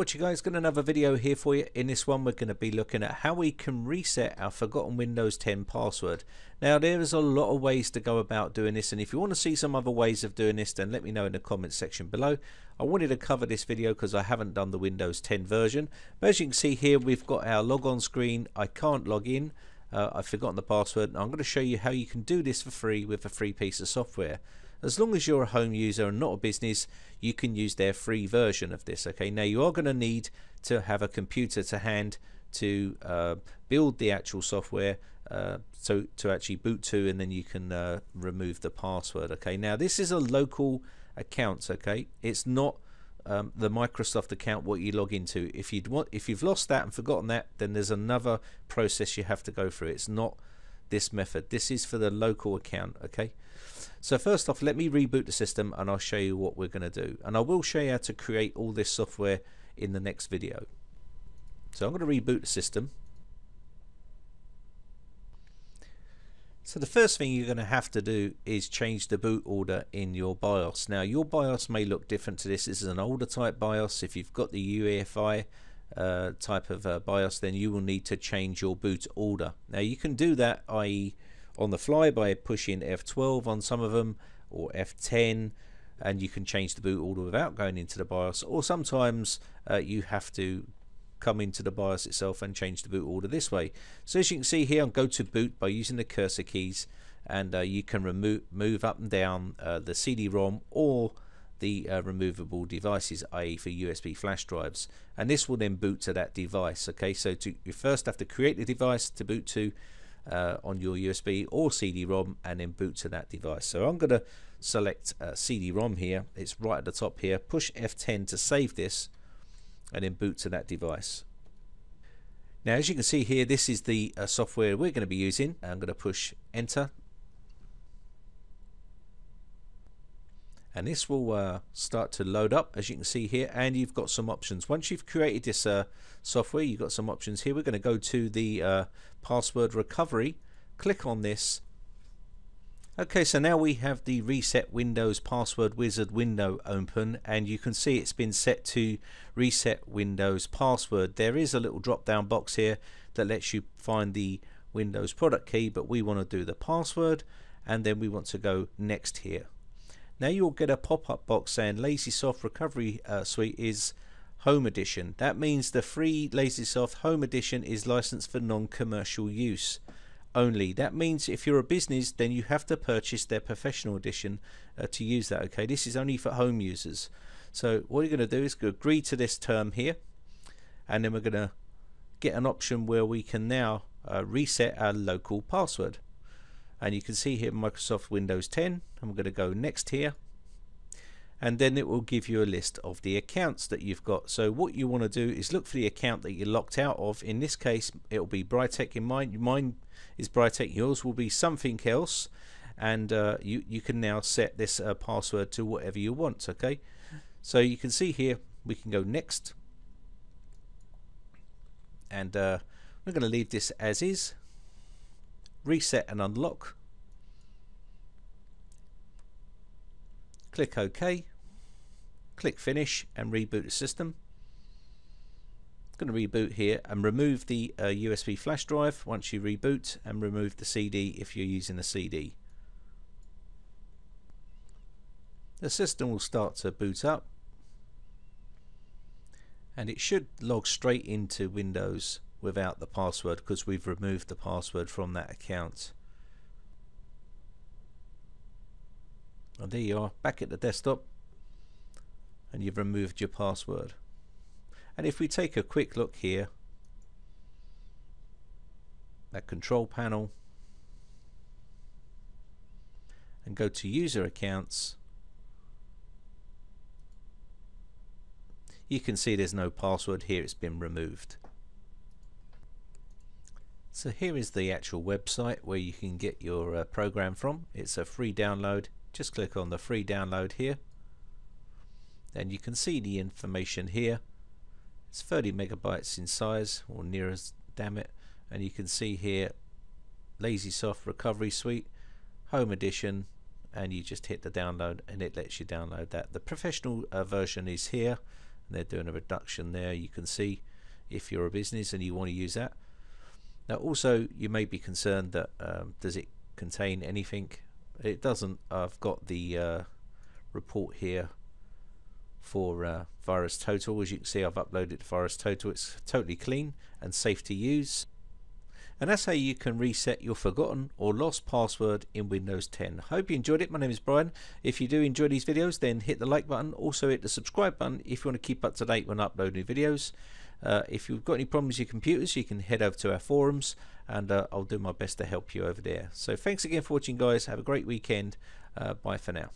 What you guys got another video here for you. In this one we're going to be looking at how we can reset our forgotten Windows 10 password. Now there is a lot of ways to go about doing this and if you want to see some other ways of doing this then let me know in the comments section below. I wanted to cover this video because I haven't done the Windows 10 version. But as you can see here we've got our logon screen. I can't log in. Uh, I've forgotten the password I'm going to show you how you can do this for free with a free piece of software as long as you're a home user and not a business you can use their free version of this okay? Now you are going to need to have a computer to hand to uh, build the actual software uh, so to actually boot to and then you can uh, remove the password okay? Now this is a local account okay? It's not um, the Microsoft account what you log into. If you'd want if you've lost that and forgotten that then there's another process you have to go through. It's not this method. This is for the local account okay so first off, let me reboot the system and I'll show you what we're going to do. And I will show you how to create all this software in the next video. So I'm going to reboot the system. So the first thing you're going to have to do is change the boot order in your BIOS. Now your BIOS may look different to this. This is an older type BIOS. If you've got the UEFI uh, type of uh, BIOS then you will need to change your boot order. Now you can do that i.e on the fly by pushing F12 on some of them or F10 and you can change the boot order without going into the BIOS or sometimes uh, you have to come into the BIOS itself and change the boot order this way. So as you can see here, go to boot by using the cursor keys and uh, you can remove move up and down uh, the CD-ROM or the uh, removable devices, i.e. for USB flash drives. And this will then boot to that device. Okay, so to, you first have to create the device to boot to, uh, on your USB or CD-ROM and then boot to that device. So I'm going to select uh, CD-ROM here. It's right at the top here. Push F10 to save this and then boot to that device. Now as you can see here this is the uh, software we're going to be using. I'm going to push enter and this will uh, start to load up as you can see here and you've got some options. Once you've created this uh, software you've got some options here. We're going to go to the uh, password recovery. Click on this. Okay so now we have the reset windows password wizard window open and you can see it's been set to reset windows password. There is a little drop down box here that lets you find the windows product key but we want to do the password and then we want to go next here now you'll get a pop-up box saying Lazesoft Recovery uh, Suite is Home Edition. That means the free Lazesoft Home Edition is licensed for non-commercial use only. That means if you're a business then you have to purchase their professional edition uh, to use that. Okay, this is only for home users. So what you're going to do is agree to this term here and then we're going to get an option where we can now uh, reset our local password and you can see here Microsoft Windows 10 I'm going to go next here. And then it will give you a list of the accounts that you've got. So what you want to do is look for the account that you're locked out of. In this case it'll be Britec in mine mine is Britec yours will be something else. And uh, you you can now set this uh, password to whatever you want okay? So you can see here we can go next. And uh, we're going to leave this as is reset and unlock. Click OK. Click finish and reboot the system. I'm going to reboot here and remove the uh, USB flash drive once you reboot and remove the CD if you're using a CD the system will start to boot up. And it should log straight into Windows without the password because we've removed the password from that account. And there you are, back at the desktop and you've removed your password. And if we take a quick look here, that control panel and go to user accounts you can see there's no password here it's been removed so here is the actual website where you can get your uh, program from. It's a free download. Just click on the free download here. And you can see the information here. It's 30 megabytes in size or near as damn it. And you can see here Lazesoft Recovery Suite Home Edition and you just hit the download and it lets you download that. The professional uh, version is here and they're doing a reduction there you can see if you're a business and you want to use that now also you may be concerned that um, does it contain anything? It doesn't. I've got the uh, report here for uh, VirusTotal as you can see I've uploaded Virus Total. it's totally clean and safe to use and that's how you can reset your forgotten or lost password in Windows 10. Hope you enjoyed it. My name is Brian. If you do enjoy these videos, then hit the like button. Also hit the subscribe button if you want to keep up to date when I upload new videos. Uh, if you've got any problems with your computers, you can head over to our forums and uh, I'll do my best to help you over there. So thanks again for watching, guys. Have a great weekend. Uh, bye for now.